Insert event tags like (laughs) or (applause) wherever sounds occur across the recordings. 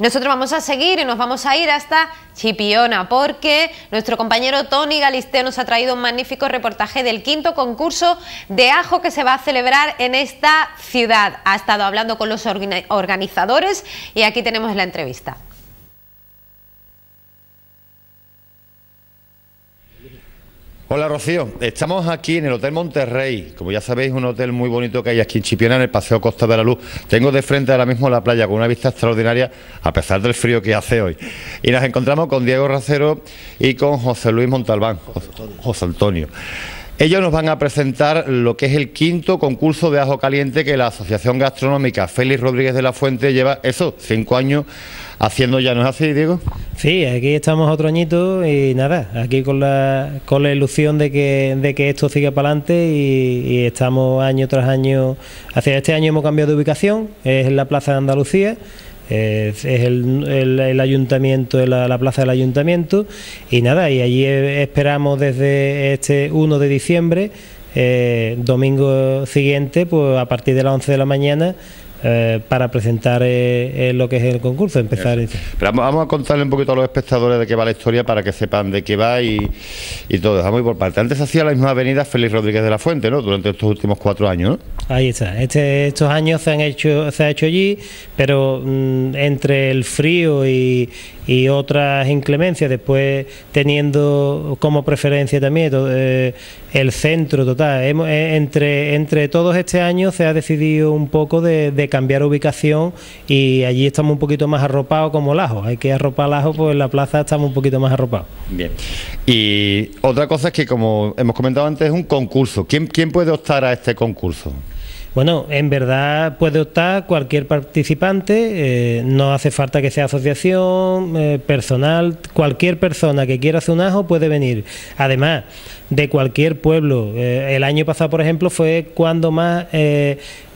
Nosotros vamos a seguir y nos vamos a ir hasta Chipiona porque nuestro compañero Tony Galisteo nos ha traído un magnífico reportaje del quinto concurso de ajo que se va a celebrar en esta ciudad. Ha estado hablando con los organizadores y aquí tenemos la entrevista. Hola Rocío, estamos aquí en el Hotel Monterrey, como ya sabéis, un hotel muy bonito que hay aquí en Chipiona, en el Paseo Costa de la Luz. Tengo de frente ahora mismo la playa con una vista extraordinaria, a pesar del frío que hace hoy. Y nos encontramos con Diego Racero y con José Luis Montalbán, José Antonio. Ellos nos van a presentar lo que es el quinto concurso de ajo caliente que la Asociación Gastronómica Félix Rodríguez de la Fuente lleva, eso, cinco años haciendo ya, ¿no es así, Diego? Sí, aquí estamos otro añito y nada, aquí con la, con la ilusión de que, de que esto siga para adelante y, estamos año tras año, hacia este año hemos cambiado de ubicación, es en la Plaza de Andalucía, es, el, ayuntamiento, la, la, plaza del ayuntamiento. Y nada, y allí esperamos desde este 1 de diciembre, eh, domingo siguiente, pues a partir de las 11 de la mañana, eh, para presentar eh, eh, lo que es el concurso, empezar. Pero vamos, a contarle un poquito a los espectadores de qué va la historia para que sepan de qué va y, y todo. Vamos por parte. Antes hacía la misma avenida Félix Rodríguez de la Fuente, ¿no? Durante estos últimos cuatro años, ¿no? Ahí está. Este, estos años se han hecho, se ha hecho allí, pero mm, entre el frío y, y otras inclemencias, después teniendo como preferencia también eh, el centro total. Eh, entre, entre todos este año se ha decidido un poco de, cambiar ubicación y allí estamos un poquito más arropados como Lajo. Hay que arropar Lajo, pues en la plaza estamos un poquito más arropados. Bien. Y otra cosa es que, como hemos comentado antes, es un concurso. ¿Quién, quién puede optar a este concurso? Bueno, en verdad puede optar cualquier participante, eh, no hace falta que sea asociación, eh, personal, cualquier persona que quiera hacer un ajo puede venir. Además, de cualquier pueblo. Eh, el año pasado, por ejemplo, fue cuando más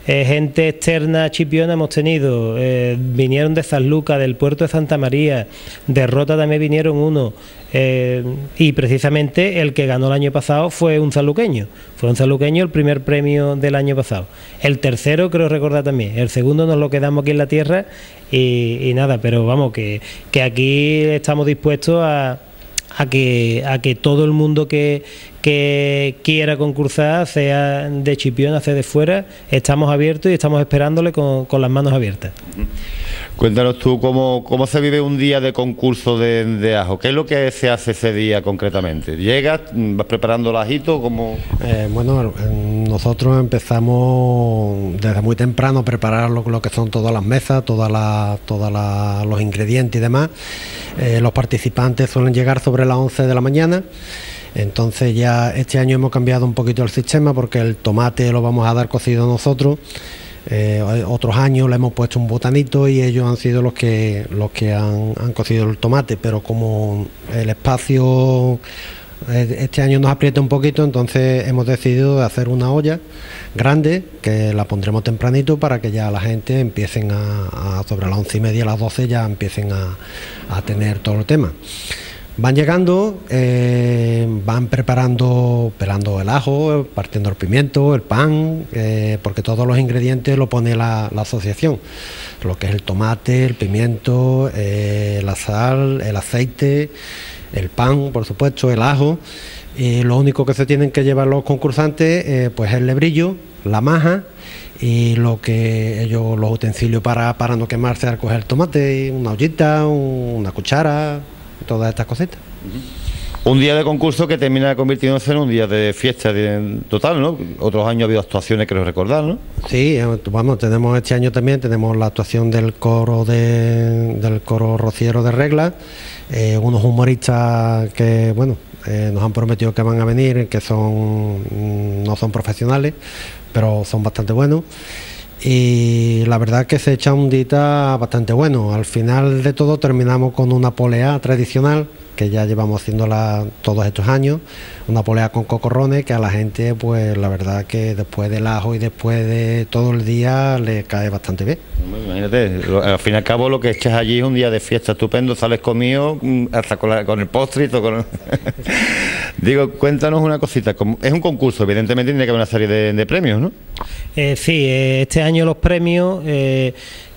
eh, gente externa chipiona hemos tenido, eh, vinieron de Sanluca, del puerto de Santa María, de Rota también vinieron uno, eh, y precisamente el que ganó el año pasado fue un saluqueño, fue un saluqueño el primer premio del año pasado. El tercero creo recordar también, el segundo nos lo quedamos aquí en la tierra y, nada, pero vamos, que, que aquí estamos dispuestos a a que, a que todo el mundo que, que quiera concursar, sea de Chipiona, sea de fuera, estamos abiertos y estamos esperándole con, las manos abiertas. Cuéntanos tú cómo, cómo se vive un día de concurso de, ajo. ¿Qué es lo que se hace ese día concretamente? ¿Llegas, vas preparando el ajito? Como eh, bueno, nosotros empezamos desde muy temprano a preparar lo, que son todas las mesas, todos los ingredientes y demás. Eh, los participantes suelen llegar sobre las 11 de la mañana. Entonces ya este año hemos cambiado un poquito el sistema porque el tomate lo vamos a dar cocido nosotros. Eh, otros años le hemos puesto un botanito y ellos han sido los que los que han, cocido el tomate, pero como el espacio eh, este año nos aprieta un poquito, entonces hemos decidido hacer una olla grande que la pondremos tempranito para que ya la gente empiecen a, sobre las once y media, las doce ya empiecen a, a tener todo el tema. Van llegando, eh, van preparando, pelando el ajo, partiendo el pimiento, el pan, eh, porque todos los ingredientes lo pone la, asociación. Lo que es el tomate, el pimiento, eh, la sal, el aceite, el pan, por supuesto, el ajo. Y lo único que se tienen que llevar los concursantes, pues es el lebrillo, la maja y lo que ellos, los utensilios para, para no quemarse al coger el tomate, una ollita, una cuchara, todas estas cositas. Un día de concurso que termina convirtiéndose en un día de fiesta total, ¿no? Otros años ha habido actuaciones, creo recordar, ¿no? Sí, eh, vamos, tenemos este año también, tenemos la actuación del coro de, del coro rociero de regla, eh, unos humoristas que, bueno, eh, nos han prometido que van a venir, que son mm, no son profesionales, pero son bastante buenos y la verdad que se echa un dita bastante bueno. Al final de todo terminamos con una polea tradicional que ya llevamos haciéndola todos estos años, una polea con cocorrones que a la gente pues la verdad que después del ajo y después de todo el día le cae bastante bien. Imagínate, al fin y al cabo lo que echas allí es un día de fiesta estupendo, sales comido mm, hasta con, el postre y todo. (laughs) Digo, cuéntanos una cosita, es un concurso, evidentemente tiene que haber una serie de, premios, ¿no? Eh, sí, eh, este año los premios... Eh,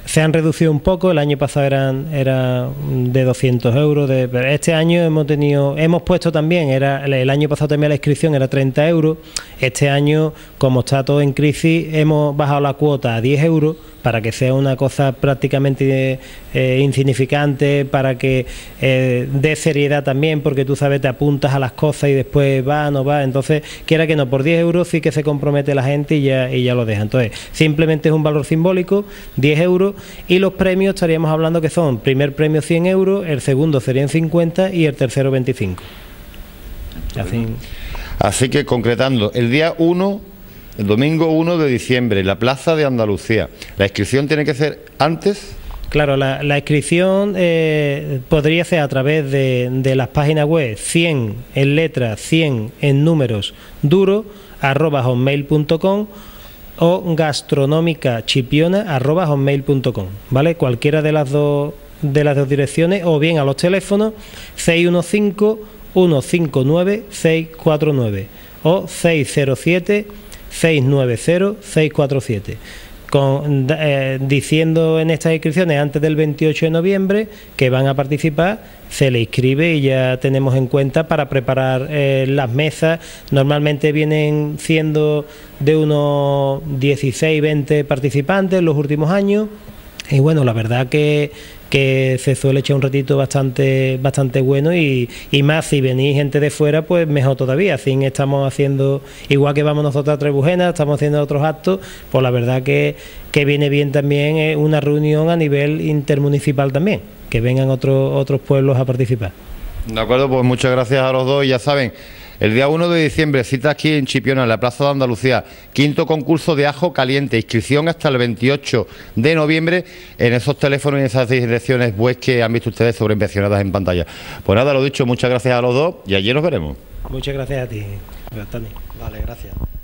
se han reducido un poco, el año pasado eran era de 200 euros, de, este año hemos tenido, hemos puesto también, era el año pasado también la inscripción era 30 euros, este año como está todo en crisis hemos bajado la cuota a 10 euros para que sea una cosa prácticamente eh, insignificante, para que eh, dé seriedad también, porque tú sabes, te apuntas a las cosas y después va, no va, entonces quiera que no, por 10 euros sí que se compromete la gente y ya, y ya lo deja. Entonces, simplemente es un valor simbólico, 10 euros, y los premios estaríamos hablando que son, primer premio 100 euros, el segundo serían 50 y el tercero 25. Así, Así que concretando, el día 1 el domingo 1 de diciembre, la Plaza de Andalucía. ¿La inscripción tiene que ser antes? Claro, la, inscripción eh, podría ser a través de, las páginas web 100 en letras, 100 en números, duro, arroba hotmail.com o gastronómica chipiona arroba hotmail.com, ¿vale? Cualquiera de las dos de las dos direcciones o bien a los teléfonos 615 159 649 o 607 690-647. Con, eh, diciendo en estas inscripciones antes del 28 de noviembre que van a participar, se le inscribe y ya tenemos en cuenta para preparar eh, las mesas. Normalmente vienen siendo de unos 16, 20 participantes en los últimos años. Y bueno, la verdad que se suele echar un ratito bastante bastante bueno y, más si venís gente de fuera pues mejor todavía. Así estamos haciendo igual que vamos nosotros a Trebujena estamos haciendo otros actos pues la verdad que, que viene bien también una reunión a nivel intermunicipal también que vengan otros otros pueblos a participar. De acuerdo pues muchas gracias a los dos ya saben el día 1 de diciembre, cita aquí en Chipiona, en la Plaza de Andalucía, quinto concurso de ajo caliente, inscripción hasta el 28 de noviembre en esos teléfonos y en esas direcciones web que han visto ustedes sobreinvencionadas en pantalla. Pues nada, lo dicho, muchas gracias a los dos y allí nos veremos. Muchas gracias a ti, Vale, gracias.